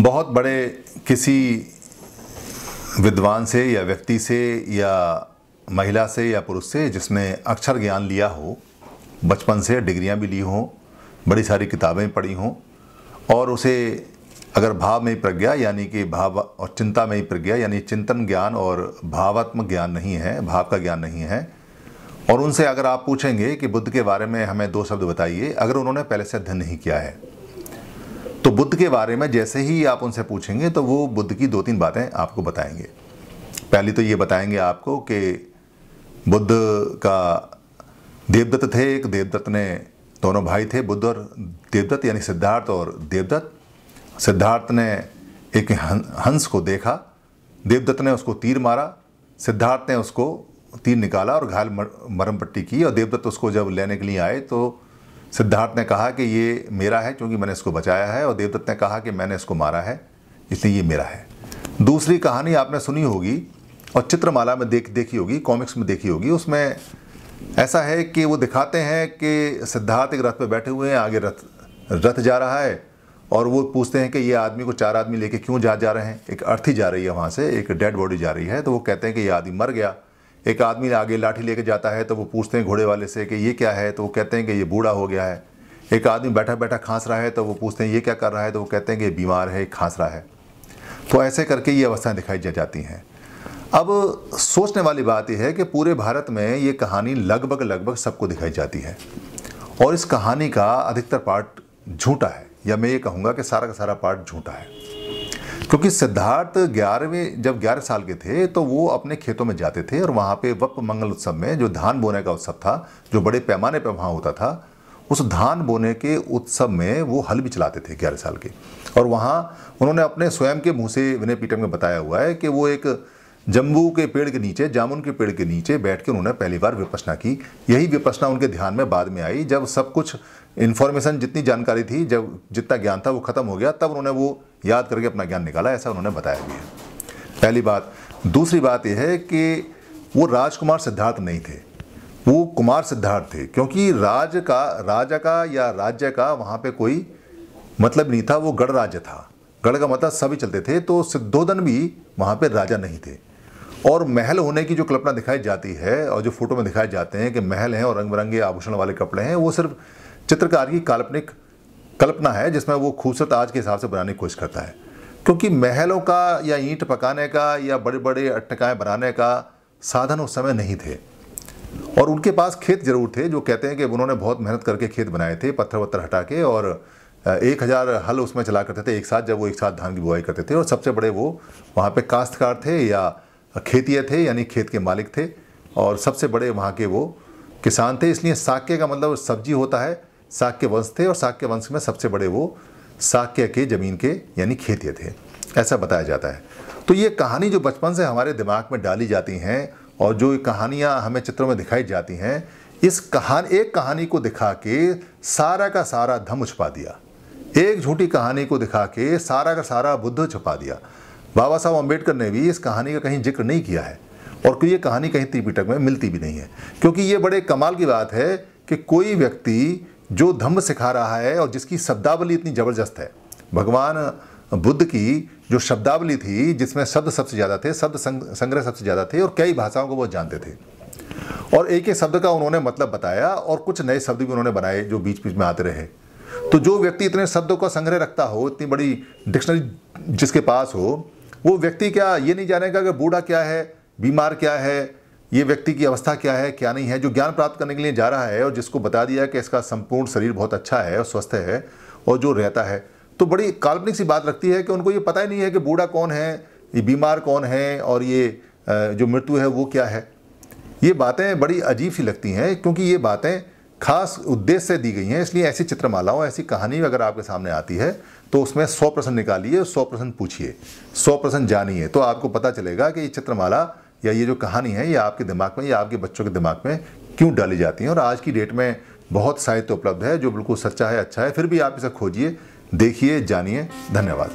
बहुत बड़े किसी विद्वान से या व्यक्ति से या महिला से या पुरुष से जिसने अक्षर ज्ञान लिया हो, बचपन से डिग्रियाँ भी ली हों, बड़ी सारी किताबें पढ़ी हों, और उसे अगर भाव में प्रज्ञा, यानी कि भाव और चिंता में ही प्रज्ञा, यानी चिंतन ज्ञान और भावात्मक ज्ञान नहीं है, भाव का ज्ञान नहीं है, और उनसे अगर आप पूछेंगे कि बुद्ध के बारे में हमें दो शब्द बताइए, अगर उन्होंने पहले से अध्ययन नहीं किया है तो बुद्ध के बारे में जैसे ही आप उनसे पूछेंगे तो वो बुद्ध की दो तीन बातें आपको बताएँगे। पहली तो ये बताएँगे आपको कि बुद्ध का देवदत्त थे, एक देवदत्त ने दोनों भाई थे, बुद्ध और देवदत्त, यानी सिद्धार्थ और देवदत्त। सिद्धार्थ ने एक हंस को देखा, देवदत्त ने उसको तीर मारा, सिद्धार्थ ने उसको तीर निकाला और घायल मरम पट्टी की और देवदत्त उसको जब लेने के लिए आए तो सिद्धार्थ ने कहा कि ये मेरा है क्योंकि मैंने इसको बचाया है और देवदत्त ने कहा कि मैंने इसको मारा है, इसलिए ये मेरा है। दूसरी कहानी आपने सुनी होगी और चित्रमाला में देख, देखी होगी, कॉमिक्स में देखी होगी, उसमें ऐसा है कि वो दिखाते हैं कि सिद्धार्थ एक रथ पर बैठे हुए हैं, आगे रथ रथ जा रहा है और वो पूछते हैं कि ये आदमी को चार आदमी लेके क्यों जा जा रहे हैं? एक अर्थी जा रही है वहाँ से, एक डेड बॉडी जा रही है तो वो कहते हैं कि ये आदमी मर गया। एक आदमी आगे लाठी लेके जाता है तो वो पूछते हैं घोड़े वाले से कि ये क्या है? तो वो कहते हैं कि ये बूढ़ा हो गया है। एक आदमी बैठा बैठा खांस रहा है तो वो पूछते हैं, ये क्या कर रहा है? तो वो कहते हैं कि बीमार है, खांस रहा है। तो ऐसे करके ये अवस्थाएँ दिखाई जा जाती हैं। अब सोचने वाली बात यह है कि पूरे भारत में ये कहानी लगभग लगभग सबको दिखाई जाती है। और इस कहानी का अधिकतर पार्ट झूठा है। या मैं ये कहूँगा कि सारा का सारा पार्ट झूठा है। क्योंकि सिद्धार्थ ग्यारहवें, जब ग्यारह साल के थे तो वो अपने खेतों में जाते थे और वहाँ पे वप मंगल उत्सव में जो धान बोने का उत्सव था, जो बड़े पैमाने पर वहाँ होता था, उस धान बोने के उत्सव में वो हल भी चलाते थे ग्यारह साल के। और वहाँ उन्होंने अपने स्वयं के मुँह से विनय पीटम में बताया हुआ है कि वो एक जम्बू के पेड़ के नीचे, जामुन के पेड़ के नीचे बैठ के उन्होंने पहली बार विपसना की। यही विपसना उनके ध्यान में बाद में आई। जब सब कुछ इन्फॉर्मेशन जितनी जानकारी थी, जब जितना ज्ञान था वो खत्म हो गया, तब उन्होंने वो याद करके अपना ज्ञान निकाला, ऐसा उन्होंने बताया भी है। पहली बात। दूसरी बात यह है कि वो राजकुमार सिद्धार्थ नहीं थे। वो कुमार सिद्धार्थ थे, क्योंकि राज का, राजा का या राज्य का वहाँ पे कोई मतलब नहीं था, वो गढ़ राज्य था। गढ़ का मतलब सभी चलते थे तो सिद्धोदन भी वहाँ पे राजा नहीं थे। और महल होने की जो कल्पना दिखाई जाती है और जो फ़ोटो में दिखाए जाते हैं कि महल हैं और रंग बिरंगे आभूषण वाले कपड़े हैं, वो सिर्फ़ चित्रकार की काल्पनिक कल्पना है, जिसमें वो खूबसूरत आज के हिसाब से बनाने की कोशिश करता है। क्योंकि महलों का या ईंट पकाने का या बड़े बड़े अट्टकाएँ बनाने का साधन उस समय नहीं थे। और उनके पास खेत ज़रूर थे, जो कहते हैं कि उन्होंने बहुत मेहनत करके खेत बनाए थे पत्थर वत्थर हटा के और एक हज़ार हल उसमें चला करते थे, एक साथ जब वो एक साथ धान की बुआई करते थे और सबसे बड़े वो वहाँ पे काश्तकार थे या खेतिया थे, यानी खेत के मालिक थे, और सबसे बड़े वहाँ के वो किसान थे। इसलिए साक्य का मतलब सब्ज़ी होता है, साक्य वंश थे, और साक्य वंश में सबसे बड़े वो साक्य के ज़मीन के, यानी खेतिए थे। ऐसा बताया जाता है। तो ये कहानी जो बचपन से हमारे दिमाग में डाली जाती हैं, और जो कहानियाँ हमें चित्रों में दिखाई जाती हैं, इस कहानी, एक कहानी को दिखा के सारा का सारा धम छुपा दिया। एक झूठी कहानी को दिखा के सारा का सारा बुद्ध छुपा दिया। बाबा साहब अंबेडकर ने भी इस कहानी का कहीं ज़िक्र नहीं किया है और ये कहानी कहीं त्रिपिटक में मिलती भी नहीं है। क्योंकि ये बड़े कमाल की बात है कि कोई व्यक्ति जो धम्म सिखा रहा है और जिसकी शब्दावली इतनी ज़बरदस्त है, भगवान बुद्ध की जो शब्दावली थी, जिसमें शब्द सबसे ज़्यादा थे, शब्द संग्रह सबसे ज़्यादा थे और कई भाषाओं को वो जानते थे। और एक एक शब्द का उन्होंने मतलब बताया और कुछ नए शब्द भी उन्होंने बनाए जो बीच बीच में आते रहे। तो जो व्यक्ति इतने शब्दों का संग्रह रखता हो, इतनी बड़ी डिक्शनरी जिसके पास हो वो व्यक्ति क्या ये नहीं जानेगा कि बूढ़ा क्या है, बीमार क्या है, ये व्यक्ति की अवस्था क्या है, क्या नहीं है, जो ज्ञान प्राप्त करने के लिए जा रहा है और जिसको बता दिया कि इसका संपूर्ण शरीर बहुत अच्छा है और स्वस्थ है और जो रहता है। तो बड़ी काल्पनिक सी बात लगती है कि उनको ये पता ही नहीं है कि बूढ़ा कौन है, ये बीमार कौन है और ये जो मृत्यु है वो क्या है। ये बातें बड़ी अजीब सी लगती हैं, क्योंकि ये बातें खास उद्देश्य से दी गई हैं, इसलिए ऐसी चित्रमालाओं, ऐसी कहानी अगर आपके सामने आती है तो उसमें सौ प्रश्न निकालिए, सौ प्रश्न पूछिए, सौ प्रश्न जानिए तो आपको पता चलेगा कि ये चित्रमाला या ये जो कहानी है, ये आपके दिमाग में, या आपके बच्चों के दिमाग में क्यों डाली जाती हैं? और आज की डेट में बहुत साहित्य उपलब्ध है, जो बिल्कुल सच्चा है अच्छा है, फिर भी आप इसे खोजिए, देखिए, जानिए। धन्यवाद।